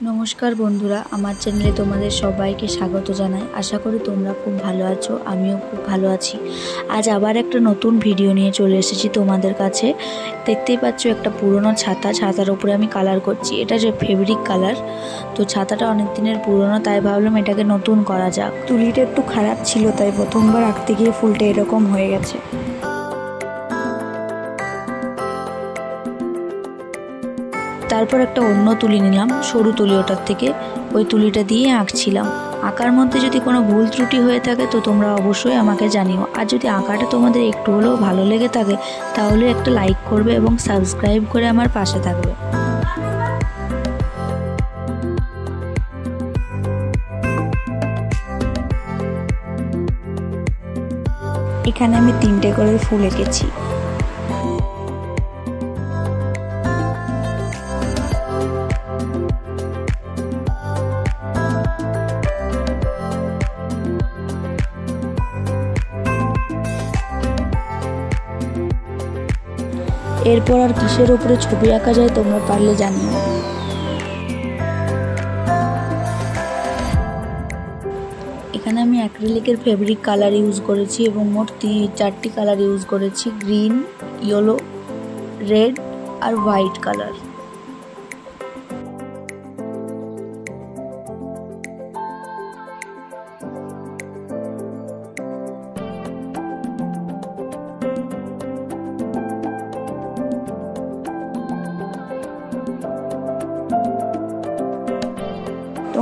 নমস্কার বন্ধুরা, আমার চ্যানেলে তোমাদের সবাইকে স্বাগত জানাই। আশা করি তোমরা খুব ভালো আছো, আমিও খুব ভালো আছি। আজ আবার একটা নতুন ভিডিও নিয়ে চলে এসেছি তোমাদের কাছে। দেখতেই পাচ্ছ একটা পুরনো ছাতা, ছাতার উপরে আমি কালার করছি। এটা যে ফেব্রিক কালার তো ছাতাটা অনেক দিনের পুরনো, তাই ভাবলাম এটাকে নতুন করা যাক। তুলিটা একটু খারাপ ছিল, তাই প্রথমবার আঁকতে গিয়ে ফুলটা এরকম হয়ে গেছে। তারপর একটা অন্য তুলি নিলাম, সরু তুলি ওটার থেকে। ওই তুলিটা দিয়ে আঁকছিলাম। আঁকার মধ্যে যদি কোনো ভুল ত্রুটি হয়ে থাকে, তো তোমরা অবশ্যই আমাকে জানিও। আর যদি আঁকাটা তোমাদের একটু হলেও ভালো লেগে থাকে, তাহলে একটা লাইক করবে এবং সাবস্ক্রাইব করে আমার পাশে থাকবে। এখানে আমি তিনটে করে ফুল এঁকেছি। এরপর আর কিসের উপরে ছবি আঁকা যায় তোমরা পারলে জানিও। এখানে আমি অ্যাক্রিলিকের ফেব্রিক কালার ইউজ করেছি এবং মোট তিন চারটি কালার ইউজ করেছি, গ্রিন, ইয়েলো, রেড আর হোয়াইট কালার।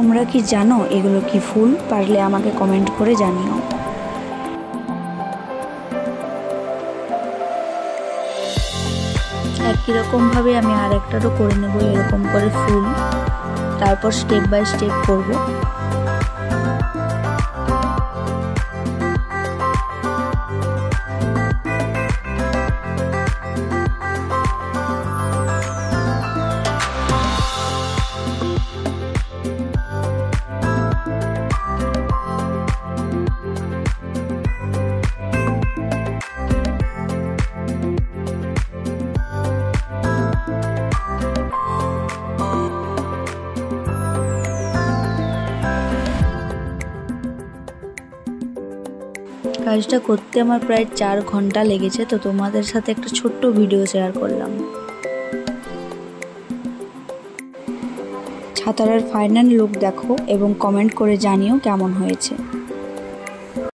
তোমরা কি জানো এগুলো কি ফুল? পারলে আমাকে কমেন্ট করে জানিও। একই রকমভাবে আমি আর একটারও করে নেব, এরকম করে ফুল। তারপর স্টেপ বাই স্টেপ করব। কাজটা করতে আমার প্রায় চার ঘণ্টা লেগেছে, তো তোমাদের সাথে একটা ছোট্ট ভিডিও শেয়ার করলাম। ছাতারের ফাইনাল লুক দেখো এবং কমেন্ট করে জানিও কেমন হয়েছে।